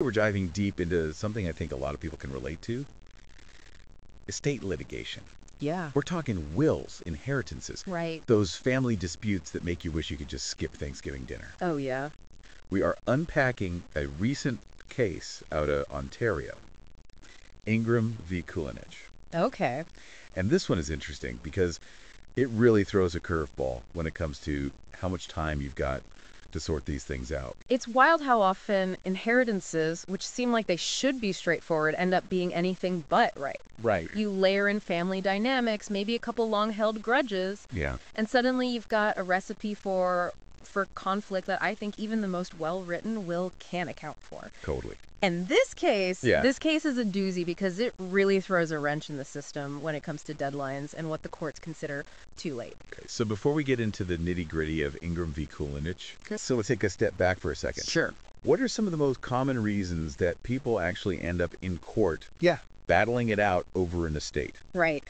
We're diving deep into something I think a lot of people can relate to. Estate litigation. Yeah. We're talking wills, inheritances, Right. those family disputes that make you wish you could just skip Thanksgiving dinner. Oh, yeah. We are unpacking a recent case out of Ontario, Ingram v. Kulynych. Okay. And this one is interesting because it really throws a curveball when it comes to how much time you've got to sort these things out. It's wild how often inheritances, which seem like they should be straightforward, end up being anything but right. Right. You layer in family dynamics, maybe a couple long held grudges, Yeah. and suddenly you've got a recipe for for conflict that I think even the most well-written will can account for. Totally. And this case, Yeah. this case is a doozy because it really throws a wrench in the system when it comes to deadlines and what the courts consider too late. Okay. So before we get into the nitty gritty of Ingram v. Kulynych, so let's take a step back for a second. Sure. What are some of the most common reasons that people actually end up in court Yeah. battling it out over an estate? Right.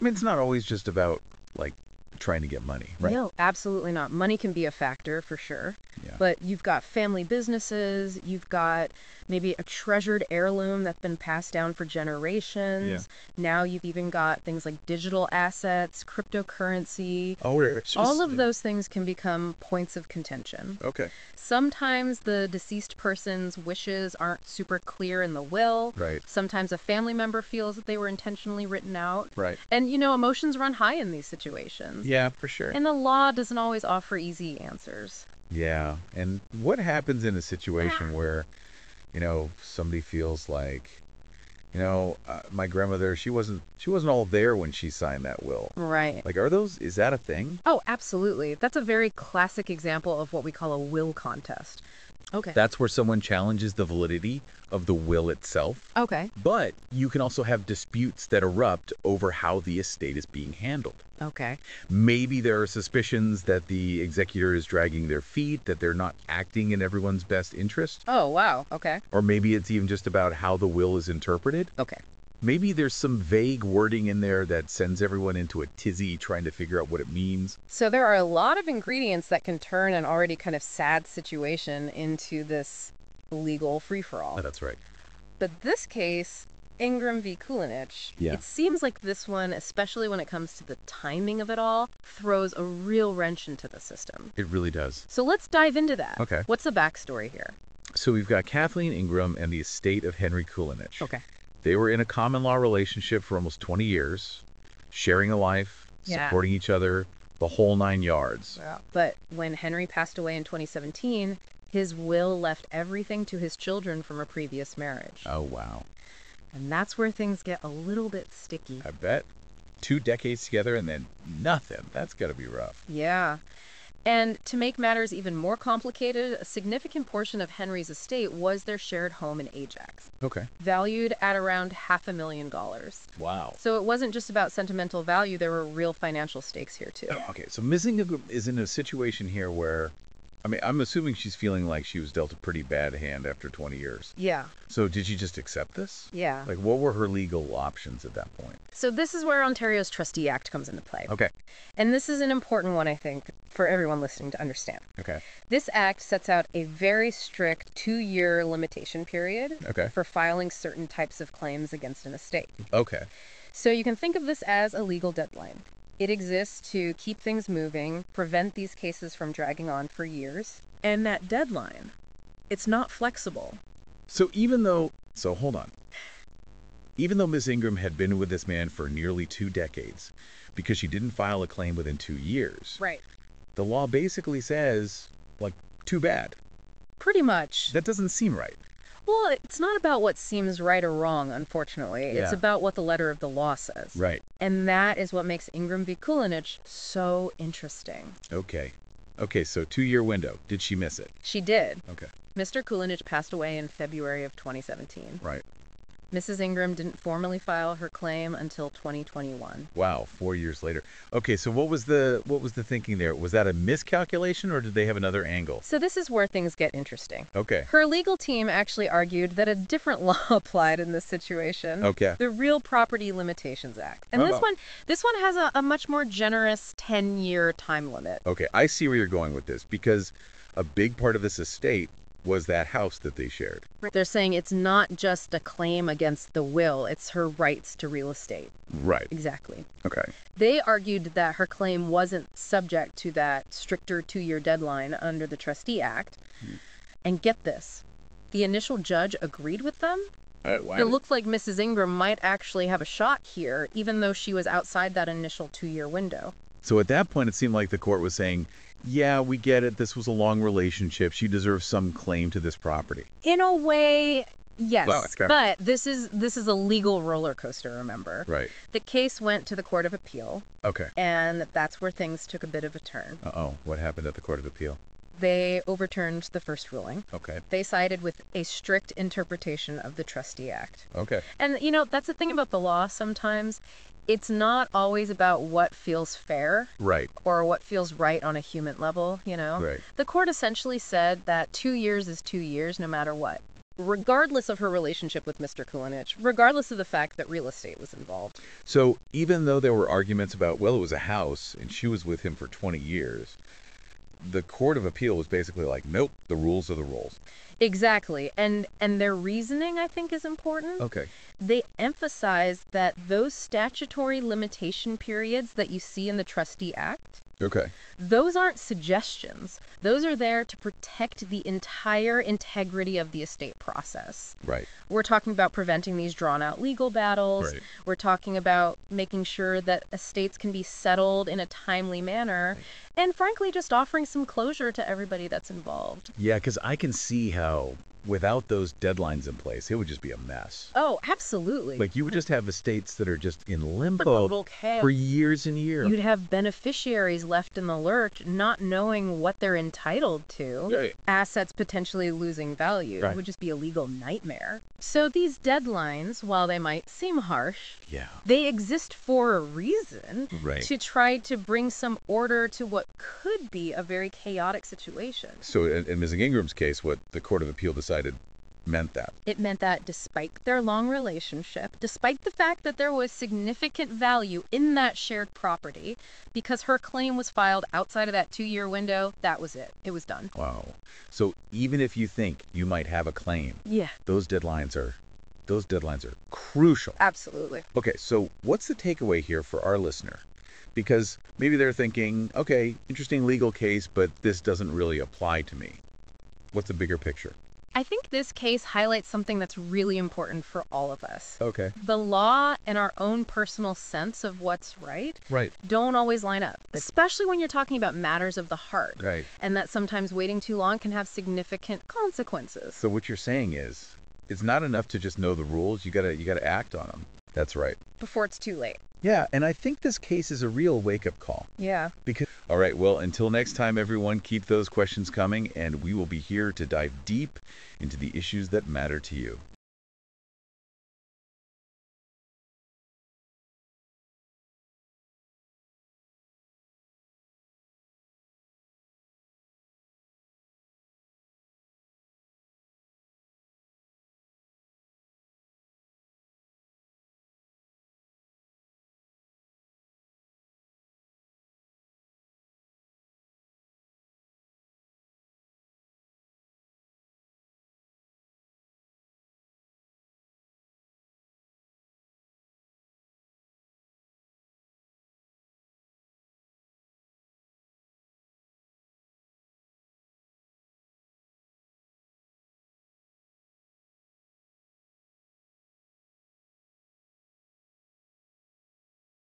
I mean, it's not always just about like trying to get money, right? No, absolutely not. Money can be a factor for sure. Yeah. But you've got family businesses, you've got maybe a treasured heirloom that's been passed down for generations. Yeah. Now you've even got things like digital assets, cryptocurrency. Oh, it's All just- of those things can become points of contention. Okay. Sometimes the deceased person's wishes aren't super clear in the will. Right. Sometimes a family member feels that they were intentionally written out. Right. And, you know, emotions run high in these situations. Yeah, for sure. And the law doesn't always offer easy answers. Yeah. And what happens in a situation where, you know, somebody feels like, you know, uh, my grandmother, she wasn't she wasn't all there when she signed that will. Right. Like, are those? Is that a thing? Oh, absolutely. That's a very classic example of what we call a will contest. Okay. That's where someone challenges the validity of the will itself. okay. But you can also have disputes that erupt over how the estate is being handled. Okay. Maybe there are suspicions that the executor is dragging their feet, that they're not acting in everyone's best interest. Oh, wow. Okay. Or maybe it's even just about how the will is interpreted. Okay. Maybe there's some vague wording in there that sends everyone into a tizzy trying to figure out what it means. So there are a lot of ingredients that can turn an already kind of sad situation into this legal free for all. Oh, ah, that's right. But this case, Ingram v. Kulynych, Yeah. it seems like this one, especially when it comes to the timing of it all, throws a real wrench into the system. It really does. So let's dive into that. Okay. What's the backstory here? So we've got Kathleen Ingram and the estate of Henry Kulynych. Okay. They were in a common law relationship for almost 20 years, sharing a life, Yeah. supporting each other, the whole nine yards. But when Henry passed away in 2017, his will left everything to his children from a previous marriage. Oh, wow. And that's where things get a little bit sticky. I bet. Two decades together and then nothing. That's got to be rough. Yeah. And to make matters even more complicated, a significant portion of Henry's estate was their shared home in Ajax, Okay. valued at around half a million dollars. Wow. So it wasn't just about sentimental value, there were real financial stakes here too. Okay, so Missing is in a situation here where, I mean, I'm assuming she's feeling like she was dealt a pretty bad hand after 20 years. Yeah. So did she just accept this? Yeah. Like, what were her legal options at that point? So this is where Ontario's Trustee Act comes into play. Okay. And this is an important one, I think, for everyone listening to understand. Okay. This act sets out a very strict two year limitation period Okay. for filing certain types of claims against an estate. Okay. So you can think of this as a legal deadline. It exists to keep things moving, prevent these cases from dragging on for years. And that deadline, it's not flexible. So even though, so hold on. Even though Miss Ingram had been with this man for nearly two decades, because she didn't file a claim within two years, Right. the law basically says, like, too bad. Pretty much. That doesn't seem right. Well, it's not about what seems right or wrong, unfortunately. Yeah. It's about what the letter of the law says. Right. And that is what makes Ingram v. Kulynych so interesting. Okay. Okay, so two year window. Did she miss it? She did. Okay. Mr. Kulynych passed away in February of 2017. Right. Mrs. Ingram didn't formally file her claim until 2021. Wow, four years later. Okay, so what was the what was the thinking there? Was that a miscalculation or did they have another angle? So this is where things get interesting. Okay. Her legal team actually argued that a different law applied in this situation. Okay. The Real Property Limitations Act. And this Oh. one this one has a, a much more generous 10-year time limit. Okay, I see where you're going with this because a big part of this estate was that house that they shared. They're saying it's not just a claim against the will, it's her rights to real estate. Right. Exactly. Okay. They argued that her claim wasn't subject to that stricter two year deadline under the Trustee Act. And get this the initial judge agreed with them. Uh, It looked like Mrs. Ingram might actually have a shot here, even though she was outside that initial two year window. So at that point, it seemed like the court was saying, yeah, we get it. This was a long relationship. She deserves some claim to this property. In a way, yes. But this is this is a legal roller coaster, remember? Right. The case went to the Court of Appeal, Okay. and that's where things took a bit of a turn. Uh oh. What happened at the Court of Appeal? They overturned the first ruling. Okay. They sided with a strict interpretation of the Trustee Act. Okay. And, you know, that's the thing about the law sometimes. It's not always about what feels fair Right. or what feels right on a human level, you know? Right. The court essentially said that two years is two years no matter what. Regardless of her relationship with Mr. Kulynych, regardless of the fact that real estate was involved. So even though there were arguments about, well, it was a house and she was with him for 20 years, the Court of Appeal was basically like, nope, the rules are the rules. Exactly. And and their reasoning I think is important. Okay. They emphasize that those statutory limitation periods that you see in the Trustee Act, Okay. those aren't suggestions. Those are there to protect the entire integrity of the estate process. Right. We're talking about preventing these drawn out legal battles. Right. We're talking about making sure that estates can be settled in a timely manner. And frankly, just offering some closure to everybody that's involved. Yeah, because I can see how without those deadlines in place, it would just be a mess. Oh, absolutely. Like you would just have estates that are just in limbo for years and years. You'd have beneficiaries left in the lurch, not knowing what they're entitled to, Right. assets potentially losing value. Right. It would just be a legal nightmare. So these deadlines, while they might seem harsh, Yeah. they exist for a reason Right. to try to bring some order to what could be a very chaotic situation. So in, in Ms. Ingram's case, what the Court of Appeal decided meant that. It meant that despite their long relationship, despite the fact that there was significant value in that shared property, because her claim was filed outside of that two year window, that was it. It was done. Wow. So even if you think you might have a claim, Yeah, those deadlines are those deadlines are crucial. absolutely. Okay, so what's the takeaway here for our listener? Because maybe they're thinking, okay, interesting legal case, but this doesn't really apply to me. What's the bigger picture? I think this case highlights something that's really important for all of us. Okay. The law and our own personal sense of what's right Right. don't always line up, especially when you're talking about matters of the heart. Right. And that sometimes waiting too long can have significant consequences. So what you're saying is it's not enough to just know the rules, you got to you got to act on them. That's right. Before it's too late. Yeah, and I think this case is a real wake-up call. Yeah. Because All right, well, until next time everyone, keep those questions coming and we will be here to dive deep into the issues that matter to you.